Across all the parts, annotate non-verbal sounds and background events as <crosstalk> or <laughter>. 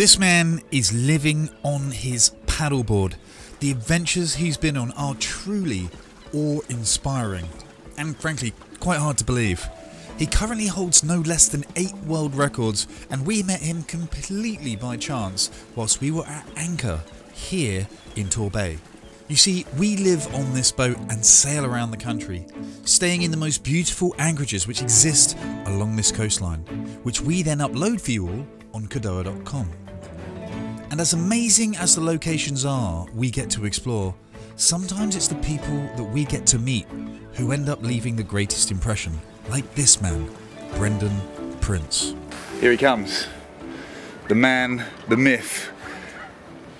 This man is living on his paddleboard. The adventures he's been on are truly awe inspiring and, frankly, quite hard to believe. He currently holds no less than eight world records, and we met him completely by chance whilst we were at anchor here in Torbay. You see, we live on this boat and sail around the country, staying in the most beautiful anchorages which exist along this coastline, which we then upload for you all on Cadoha.com. And as amazing as the locations are we get to explore, sometimes it's the people that we get to meet who end up leaving the greatest impression, like this man, Brendon Prince. Here he comes. The man, the myth,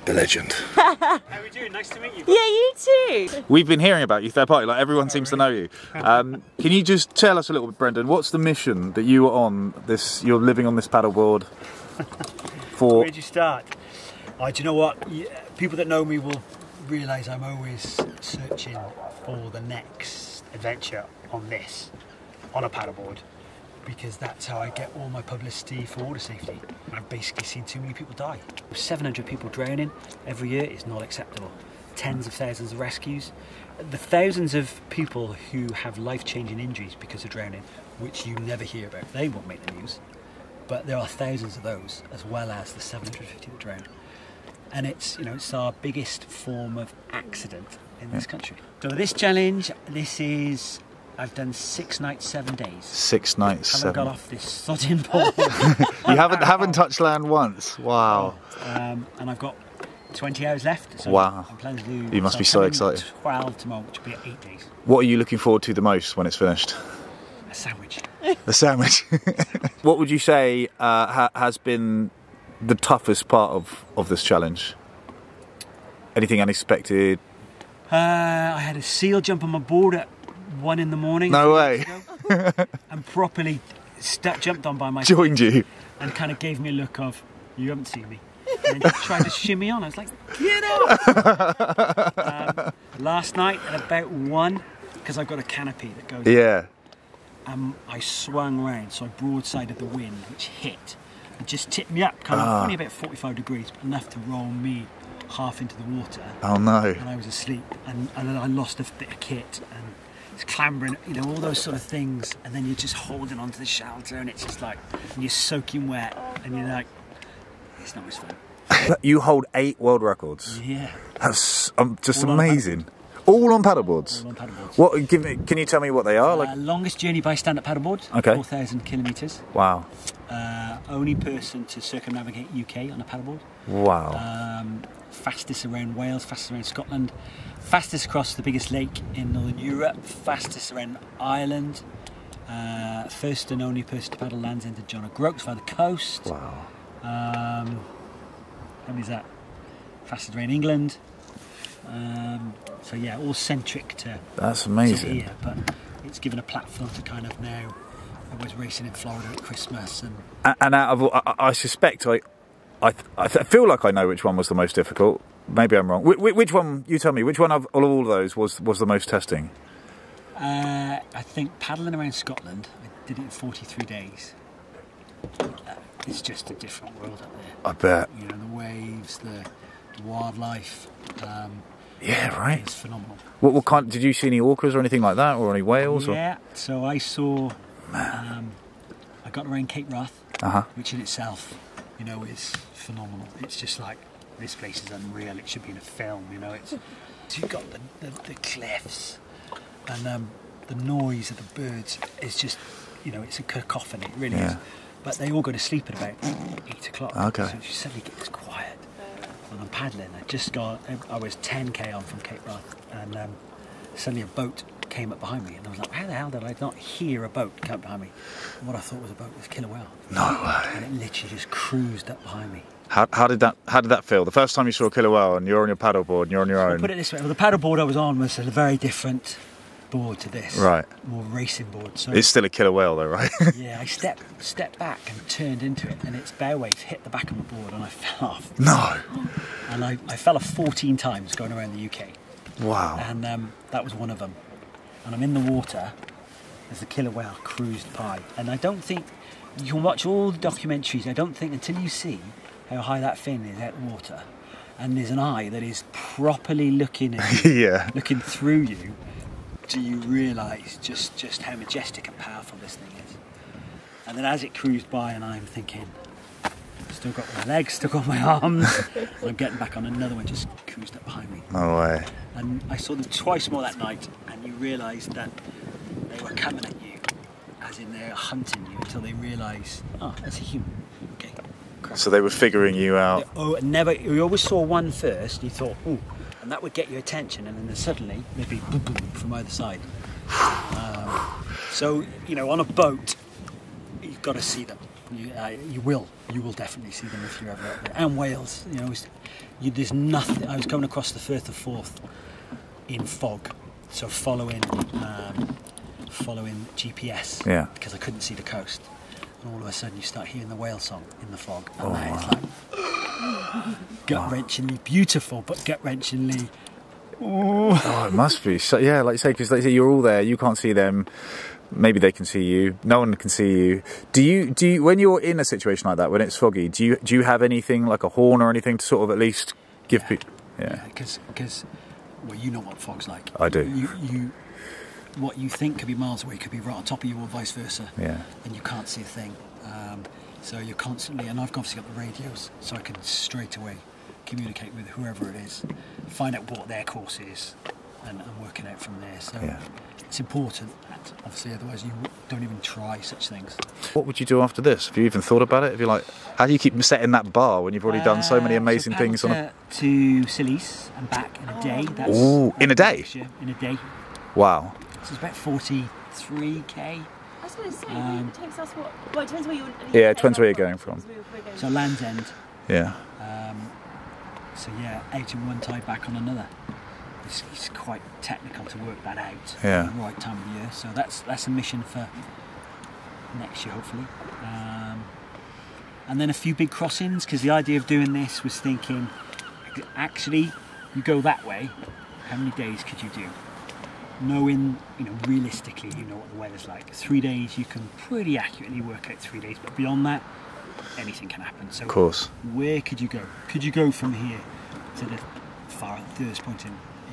the legend. <laughs> How are we doing? Nice to meet you. Yeah, you too. We've been hearing about you, third party, like everyone seems to know you. Um, can you just tell us a little bit, Brendan, what's the mission that you are on this, you're living on this paddleboard <laughs> for? Where'd you start? Oh, do you know what? People that know me will realise I'm always searching for the next adventure on this, on a paddleboard, because that's how I get all my publicity for water safety. I've basically seen too many people die. 700 people drowning every year is not acceptable. Tens of thousands of rescues. The thousands of people who have life-changing injuries because of drowning, which you never hear about, they won't make the news but there are thousands of those as well as the 750 that drown and it's you know it's our biggest form of accident in this country so this challenge this is I've done six nights seven days Six nights, haven't got seven. off this sodding board <laughs> You haven't haven't touched land once. Wow. um, and I've got 20 hours left so Wow. I'm planning to do You must be so I'm doing excited. 12 tomorrow which will be eight days What are you looking forward to the most when it's finished? a sandwich A sandwich. <laughs> <laughs> what would you say uh, ha- has been the toughest part of, of this challenge? Anything unexpected? uh, I had a seal jump on my board at one in the morning No way. and properly stu jumped on by my Joined you? and kind of gave me a look of, you haven't seen me. And then tried to shimmy on. I was like, get out! <laughs> um, last night at about one, because I've got a canopy that goes, Yeah. um, I swung round, so I broadsided the wind, which hit and just tipped me up, kind of Ah. only about 45 degrees, but enough to roll me half into the water. Oh no. And I was asleep, and, and then I lost a bit of kit, and it's clambering, you know, all those sort of things, and then you're just holding onto the shelter, and it's just like, and you're soaking wet, and you're like, it's not as fun. You hold eight world records. Yeah, That's um, just All amazing. All on paddleboards. all on paddleboards. What? Give me. Can you tell me what they are? Uh, Like. longest journey by stand-up paddleboard, Okay. 4,000 kilometres. Wow. Uh, only person to circumnavigate UK on a paddleboard. Wow. Um, fastest around Wales, fastest around Scotland, fastest across the biggest lake in Northern Europe, fastest around Ireland. Uh, first and only person to paddle Land's End to John O'Groats via the coast. wow. Um, how many is that? Fastest around England. Um, so yeah, all centric to, That's to amazing. here, but it's given a platform to kind of now. I was racing in Florida at Christmas, and And out of, all- I, I suspect I, I, I feel like I know which one was the most difficult. Maybe I'm wrong. Which, which one? You tell me. Which one of all of those was was the most testing? Uh, I think paddling around Scotland, I did it in 43 days. Uh, It's just a different world up there. I bet. You know, the waves, the, the wildlife, um, Yeah. Right. it's phenomenal. What, what kind? Did you see any orcas or anything like that, or any whales? Yeah, so I saw, um, I got around Cape Wrath, Uh huh. which in itself, you know, is phenomenal. It's just like, this place is unreal. It should be in a film, you know. It's, you've got the, the, the cliffs and um, the noise of the birds is just, you know, it's a cacophony, it really is. Yeah. But they all go to sleep at about eight o'clock. Okay. So you suddenly get this quiet. And I'm paddling. I just got, I was 10k on from Cape Wrath, and um, suddenly a boat came up behind me, and I was like, how the hell did I not hear a boat come up behind me? And what I thought was a boat was Killer Whale. No way. And it literally just cruised up behind me. How, how did that? How did that feel? The first time you saw a killer whale and you're on your paddleboard and you're on your I'll own. put it this way: well, the paddleboard I was on was a very different board to this, Right. More racing board. So It's still a killer whale though, right? <laughs> yeah, I stepped stepped back and turned into it, and its bow wave hit the back of my board, and I <laughs> fell off. no. And I, I fell off 14 times going around the UK, Wow. and um, that was one of them. And I'm in the water as the killer whale cruised by, and I don't think you can watch all the documentaries. I don't think until you see how high that fin is out the water, and there's an eye that is properly looking at <laughs> you, yeah. looking through you, do you realise just just how majestic and powerful this thing is? And then as it cruised by, and I'm thinking, still got my legs, still got my <laughs> arms, and <laughs> I'm getting back on another one, just cruised up behind me. No way. And I saw them twice more that night, and you realise that they were coming at you, as in they're hunting you, until they realise, oh, that's a human. Okay. crap. So they were figuring you out. Oh, never. You always saw one first. You thought, ooh, and that would get your attention, and then suddenly they'd be boom, boom, from either side. Um, so you know, on a boat, you've got to see them. You, uh, you will. You will definitely see them if you're ever out there. And whales. You know, you, there's nothing. I was coming across the Firth of Forth in fog, so following um, following GPS. Yeah. Because I couldn't see the coast. And all of a sudden, you start hearing the whale song in the fog, and Oh, that is wow. like gut wrenchingly beautiful, but gut wrenchingly. Oh, it must be. So, yeah, like you say, because like you say, you're all there. You can't see them. Maybe they can see you. No one can see you. Do you? Do you? When you're in a situation like that, when it's foggy, do you? Do you have anything like a horn or anything to sort of at least give people? Yeah. Because, because, well, you know what fog's like. I do. You, you, what you think could be miles away could be right on top of you, or vice versa. Yeah. And you can't see a thing. Um, so you're constantly, and I've obviously got the radios, so I can straight away communicate with whoever it is, find out what their course is, and, and work it out from there. So Yeah. it's important. and Obviously, otherwise you don't even try such things. What would you do after this? Have you even thought about it? Have you like, how do you keep setting that bar when you've already done so many Uh, amazing so things on a? To, Scillies and back in a day. That's Ooh, in a day? In a day. Wow. So it's about 43k. I was going to say, Um, it takes us what? Well, it depends where you're. Yeah, it depends where you're going from. So Land's End. Yeah. Um, so yeah, out in one tide, back on another. It's, it's quite technical to work that out. Yeah. At the right time of year. So that's that's a mission for next year, hopefully. Um, and then a few big crossings because the idea of doing this was thinking, actually, you go that way. How many days could you do? Knowing, you know, realistically, you know what the weather's like. Three days, you can pretty accurately work out three days, but beyond that, anything can happen. So Of course. where could you go? Could you go from here to the far furthest point in,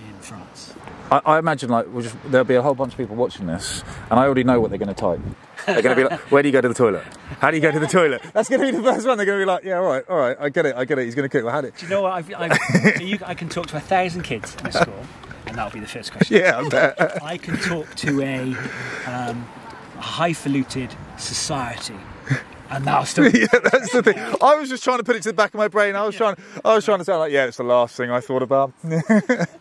in France? I, I imagine like we'll just, there'll be a whole bunch of people watching this, and I already know what they're going to type. They're going to be like, "Where do you go to the toilet? How do you go to the toilet?" That's going to be the first one. They're going to be like, "Yeah, all right, all right, I get it, I get it. He's going to cook. Well, how did?" Do you know what? I've, I've, <laughs> you, I can talk to a thousand kids in a school, that'll be the first <laughs> question. Yeah, I bet. I can talk to a, um, a highfalutin society, and that'll still. <laughs> yeah, that's the thing. I was just trying to put it to the back of my brain. I was trying, I was trying to sound like, "Yeah, it's the last thing I thought about." <laughs>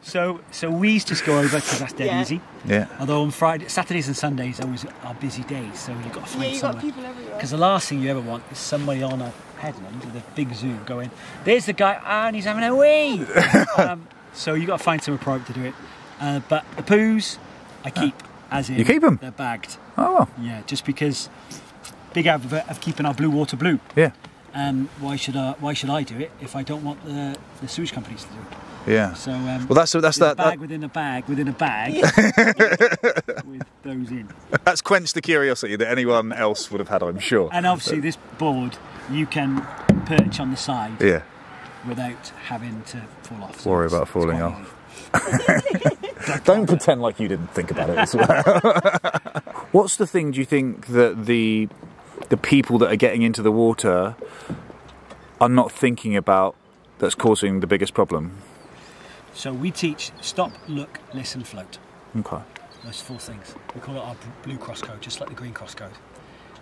So, so we just go over because that's dead Yeah. easy. yeah. Although on Friday, Saturdays and Sundays always are busy days, so you've got to find Yeah, you somewhere. got people everywhere. Because the last thing you ever want is somebody on a headland with a big zoom going, there's the guy, and he's having a wee. um, so you've got to find some private to do it. Uh, but the poos, I keep, as in You keep them. They're bagged. Oh, well. Yeah, just because big advert of keeping our blue water blue. yeah, And why should I, why should I do it if I don't want the, the sewage companies to do it? yeah. So um, Well, that's that's that, bag that within a bag within a bag <laughs> with those in. that's quenched the curiosity that anyone else would have had. I'm sure. And obviously, this board you can perch on the side Yeah. Without having to fall off. So Worry it's- about falling off. <laughs> Don't pretend like you didn't think about it as well. <laughs> What's the thing do you think that the the people that are getting into the water are not thinking about that's causing the biggest problem? So we teach stop, look, listen, float. Okay. Those four things. We call it our blue cross code, just like the green cross code.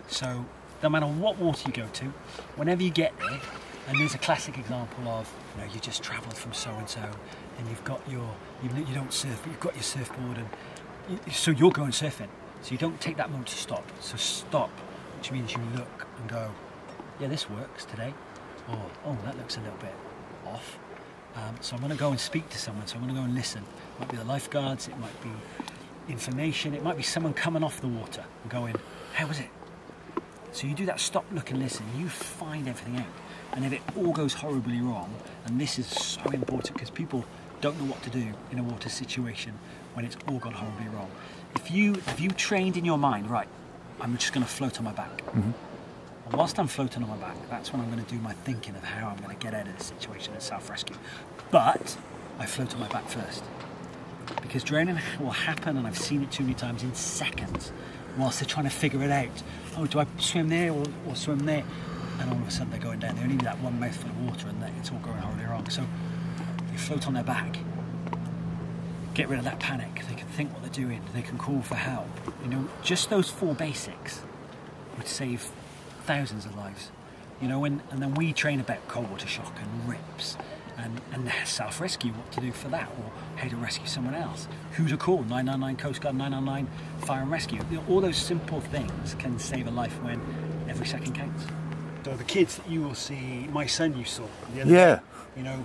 So no matter what water you go to, whenever you get there, and there's a classic example of you know you just travelled from so and so, and you've got your you, you don't surf, but you've got your surfboard, and you, so you're going surfing. So you don't take that moment to stop. So stop, which means you look and go, yeah, this works today, or oh, that looks a little bit off. Um, so I'm going to go and speak to someone. So I'm going to go and listen. It might be the lifeguards. It might be information. It might be someone coming off the water and going, "How was it?" So you do that stop, look, and listen. You find everything out. And if it all goes horribly wrong, and this is so important because people don't know what to do in a water situation when it's all gone horribly wrong. If you if you trained in your mind, right, I'm just going to float on my back. Mm-hmm. And whilst I'm floating on my back, that's when I'm going to do my thinking of how I'm going to get out of the situation and self rescue. But I float on my back first. Because drowning will happen, and I've seen it too many times in seconds whilst they're trying to figure it out. Oh, do I swim there or, or swim there? And all of a sudden they're going down. They only need that one mouthful of water and it's all going horribly wrong. So they float on their back. Get rid of that panic. They can think what they're doing. They can call for help. You know, just those four basics would save thousands of lives. You know, and, and then we train about cold water shock and rips and, and self rescue, what to do for that, or how to rescue someone else, who to call 999 Coast Guard, 999 Fire and Rescue. All those simple things can save a life when every second counts. So the kids that you will see, my son you saw the other Yeah. day, you know,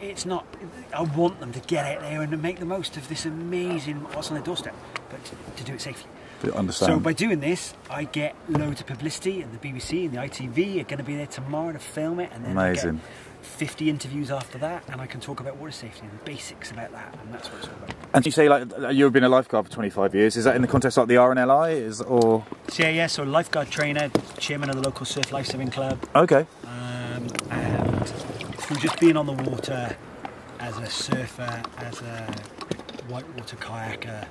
it's not. I want them to get out there and make the most of this amazing what's on their doorstep, but to, do it safely. So by doing this, I get loads of publicity, and the BBC and the ITV are going to be there tomorrow to film it, and then Amazing. Get 50 interviews after that, and I can talk about water safety and the basics about that, and that's what it's all about. and you say like you've been a lifeguard for 25 years. Is that in the context like the RNLI? Is or yeah, yeah. So lifeguard trainer, chairman of the local surf lifesaving club, okay? um, and through just being on the water as a surfer, as a whitewater kayaker,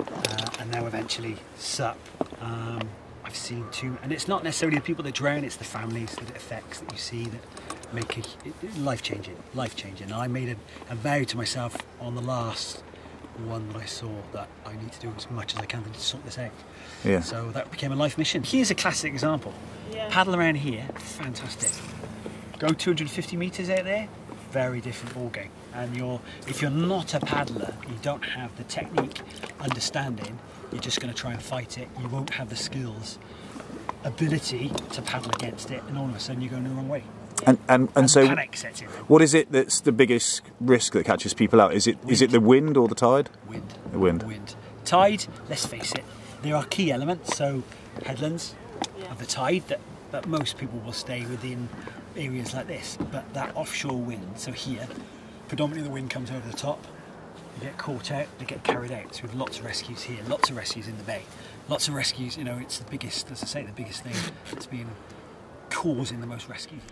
uh, and now eventually SUP, um, I've seen too, and it's not necessarily the people that drown; it's the families that it affects that you see that make a life changing, life changing. And I made a, a vow to myself on the last one that I saw that I need to do as much as I can to sort this out. Yeah. So that became a life mission. Here's a classic example. Yeah. Paddle around here, fantastic. Go 250 meters out there, very different ball game. And you're, if you're not a paddler, you don't have the technique, understanding. You're just going to try and fight it. You won't have the skills, ability to paddle against it, and all of a sudden you're going the wrong way. And and and And so panic sets in. what is it that's the biggest risk that catches people out? Is it is it the wind or the tide? Wind. The wind. Wind. Tide, let's face it, there are key elements, so headlands Yeah. of the tide that, that most people will stay within areas like this. But that offshore wind, so here, predominantly the wind comes over the top, They get caught out, they get carried out. So with lots of rescues here, lots of rescues in the bay. Lots of rescues, you know, it's the biggest, as I say, the biggest thing that's been causing the most rescues.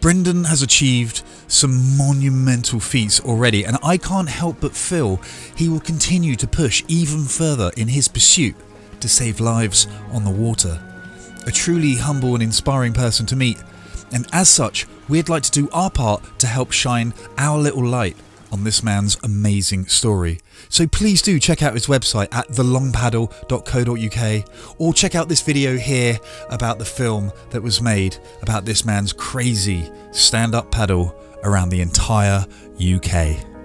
Brendon has achieved some monumental feats already, and I can't help but feel he will continue to push even further in his pursuit to save lives on the water. A truly humble and inspiring person to meet, and as such, we'd like to do our part to help shine our little light on this man's amazing story. So please do check out his website at thelongpaddle.co.uk or check out this video here about the film that was made about this man's crazy stand up paddle around the entire UK.